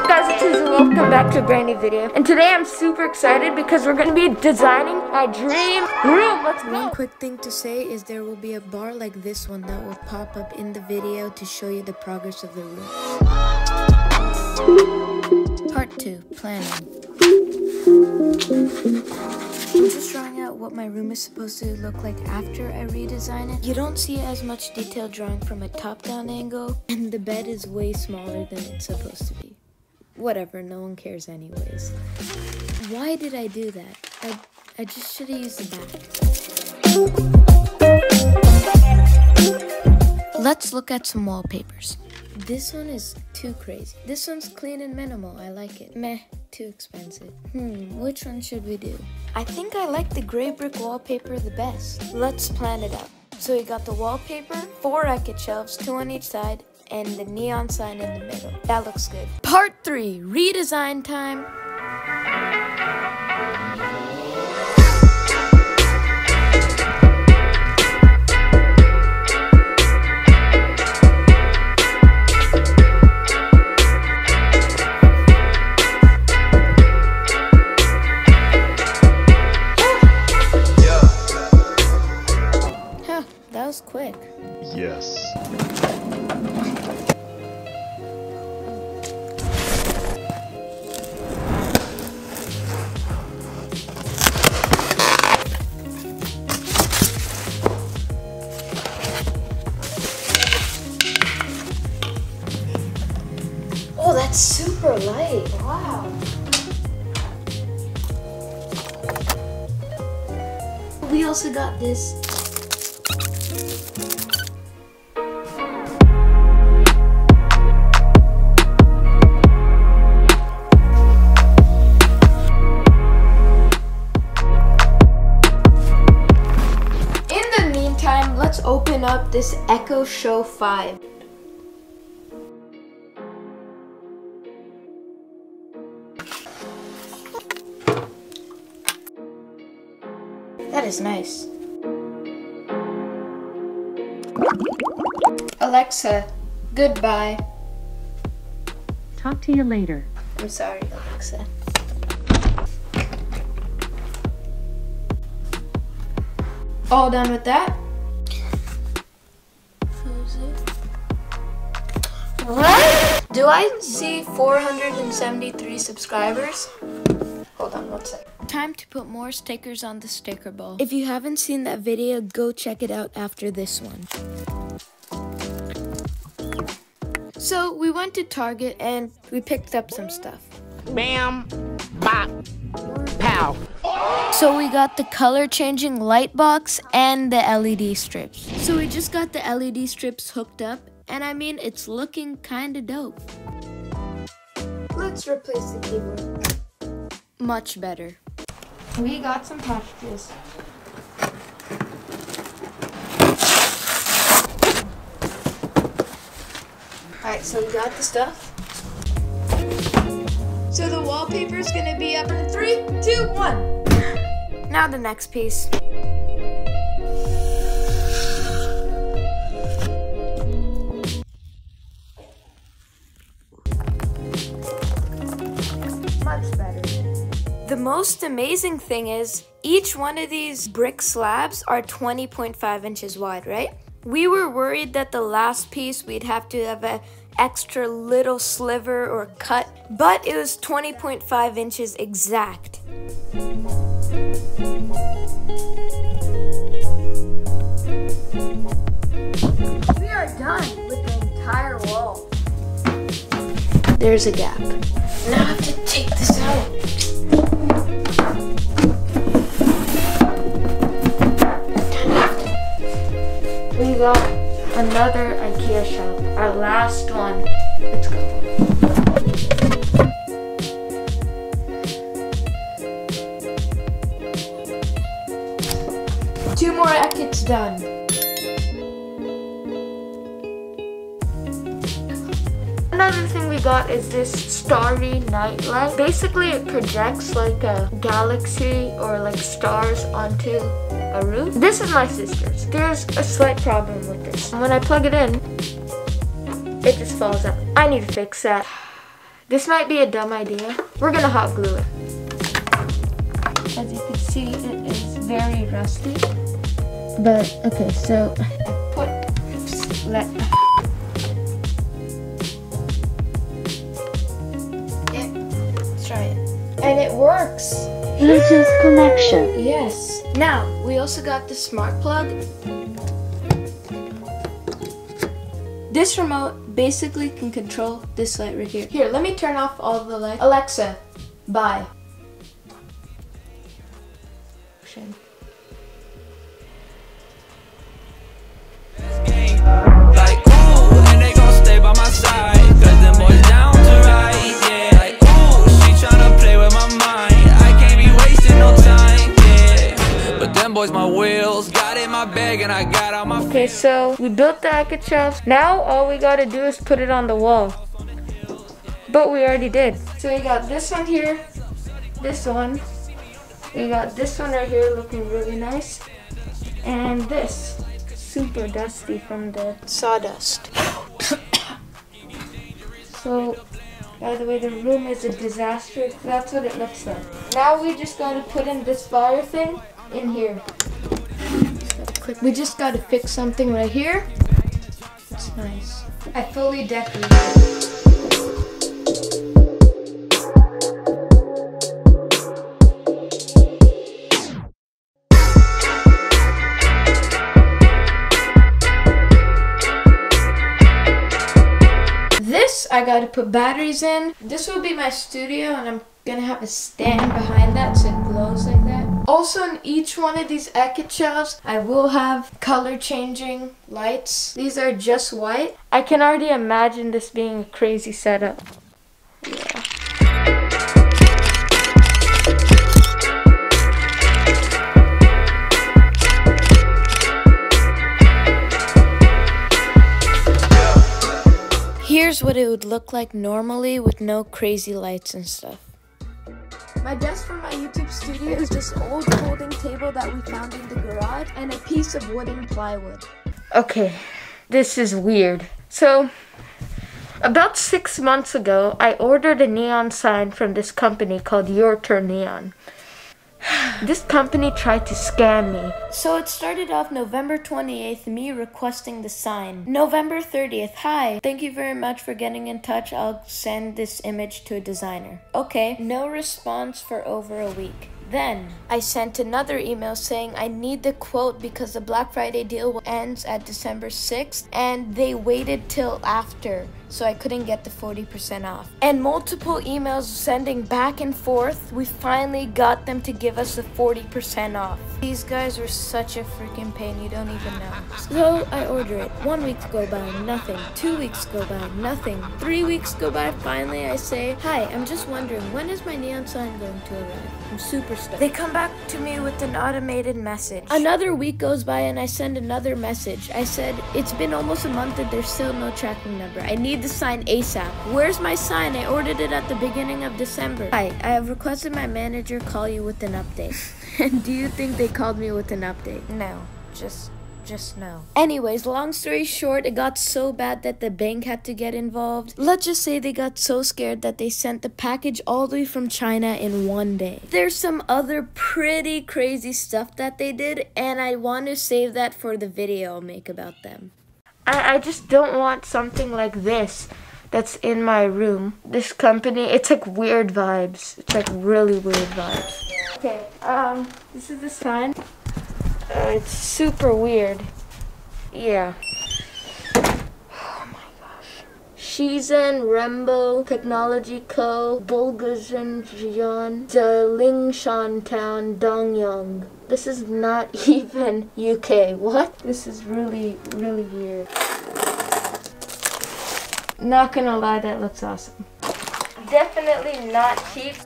up guys, it's Susan. Welcome back to a brand new video. And today I'm super excited because we're going to be designing my dream room. Let's go. One quick thing to say is there will be a bar like this one that will pop up in the video to show you the progress of the room. Part 2, planning. I'm just drawing out what my room is supposed to look like after I redesign it. You don't see as much detail drawing from a top-down angle, and the bed is way smaller than it's supposed to be. Whatever, no one cares anyways. Why did I do that? I, I just should have used the back. Let's look at some wallpapers. This one is too crazy. This one's clean and minimal. I like it. Meh, too expensive. Hmm, which one should we do? I think I like the gray brick wallpaper the best. Let's plan it out. So we got the wallpaper, four racket shelves, two on each side, and the neon sign in the middle. That looks good. Part three, redesign time. We also got this. In the meantime, let's open up this Echo Show 5. That is nice. Alexa, goodbye. Talk to you later. I'm sorry, Alexa. All done with that? What? Do I see 473 subscribers? Hold on one sec. Time to put more stickers on the sticker ball. If you haven't seen that video, go check it out after this one. So we went to Target and we picked up some stuff. Bam, bop, pow. So we got the color changing light box and the LED strips. So we just got the LED strips hooked up and I mean it's looking kinda dope. Let's replace the keyboard. Much better. We got some packages. Alright, so we got the stuff. So the wallpaper is gonna be up in three, two, one. Now the next piece. The most amazing thing is each one of these brick slabs are 20.5 inches wide, right? We were worried that the last piece we'd have to have an extra little sliver or cut, but it was 20.5 inches exact. We are done with the entire wall. There's a gap. Now got another IKEA shelf, our last one. Let's go. Is this starry night light. Basically, it projects like a galaxy or like stars onto a roof. This is my sister's. There's a slight problem with this. When I plug it in, it just falls out. I need to fix that. This might be a dumb idea. We're gonna hot glue it. As you can see, it is very rusty. But, okay, so I put, oops, let, And it works. Bluetooth connection. Yes. Now, we also got the smart plug. This remote basically can control this light right here. Here, let me turn off all the lights. Alexa, bye. So we built the shelves. Now all we gotta do is put it on the wall. But we already did. So we got this one here, this one. We got this one right here looking really nice. And this, super dusty from the Sawdust. So, by the way, the room is a disaster. That's what it looks like. Now we just gotta put in this fire thing in here. We just gotta fix something right here. It's nice. I fully decorated. This I gotta put batteries in. This will be my studio and I'm gonna have a stand behind that so it glows. Also in each one of these EKET shelves, I will have color changing lights. These are just white. I can already imagine this being a crazy setup. Here's what it would look like normally with no crazy lights and stuff. My desk for my YouTube studio is this old folding table that we found in the garage and a piece of wooden plywood. Okay, this is weird. So, about six months ago, I ordered a neon sign from this company called Your Turn Neon. This company tried to scam me. So it started off November 28th, me requesting the sign. November 30th, hi, thank you very much for getting in touch. I'll send this image to a designer. Okay, no response for over a week. Then I sent another email saying I need the quote because the Black Friday deal ends at December 6th and they waited till after so I couldn't get the 40% off. And multiple emails sending back and forth, we finally got them to give us the 40% off. These guys were such a freaking pain, you don't even know. So I order it. One week go by, nothing. Two weeks go by, nothing. Three weeks go by, finally I say, Hi, I'm just wondering, when is my neon sign going to arrive? I'm super stoked. They come back to me with an automated message. Another week goes by and I send another message. I said, It's been almost a month and there's still no tracking number. I need the sign ASAP. Where's my sign? I ordered it at the beginning of December. Hi, I have requested my manager call you with an update. and do you think they called me with an update? No, just just no. Anyways, long story short, it got so bad that the bank had to get involved. Let's just say they got so scared that they sent the package all the way from China in one day. There's some other pretty crazy stuff that they did, and I want to save that for the video I'll make about them. I, I just don't want something like this that's in my room. This company, it's like weird vibes. It's like really weird vibes. Okay, um, this is the sign. Uh, it's super weird. Yeah. Oh my gosh. Shizen Rembo Technology Co. Jian Zelingshan Town Dongyang. This is not even UK. What? This is really, really weird. Not gonna lie, that looks awesome. Definitely not cheap.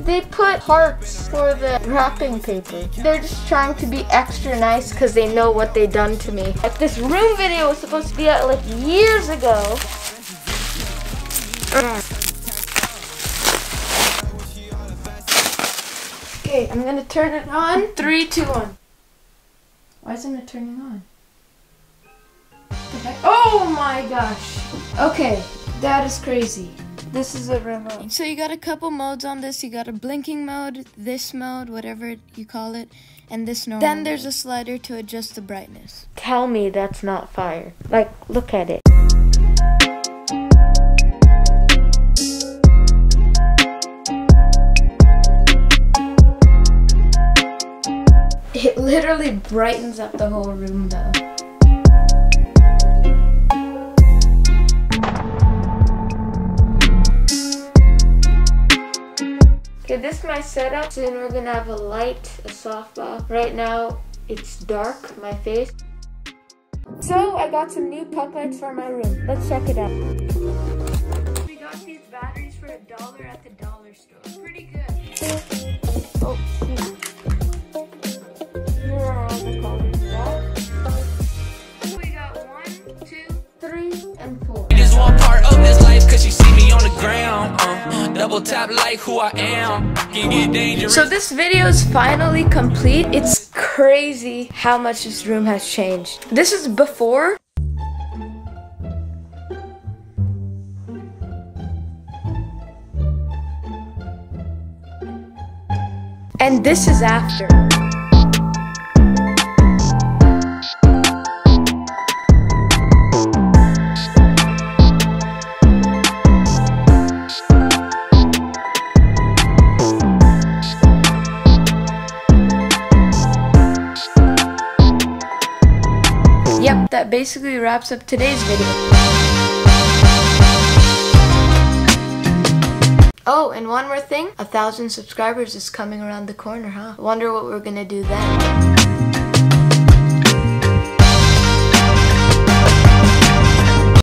They put hearts for the wrapping paper. They're just trying to be extra nice because they know what they done to me. Like this room video was supposed to be out like years ago. Okay, I'm gonna turn it on. Three, two, one. Why isn't it turning on? Oh my gosh. Okay, that is crazy. This is a remote. So you got a couple modes on this. You got a blinking mode, this mode, whatever you call it, and this normal. Then there's a slider to adjust the brightness. Tell me that's not fire. Like, look at it. It literally brightens up the whole room though. This is my setup. Soon we're gonna have a light, a softball. Right now, it's dark, my face. So, I got some new puck lights for my room. Let's check it out. We got these batteries for a dollar at the dollar store. Pretty good. Oh, shoot. Double tap like who I am. So this video is finally complete. It's crazy how much this room has changed. This is before. And this is after. That basically wraps up today's video. Oh, and one more thing. A thousand subscribers is coming around the corner, huh? Wonder what we're gonna do then.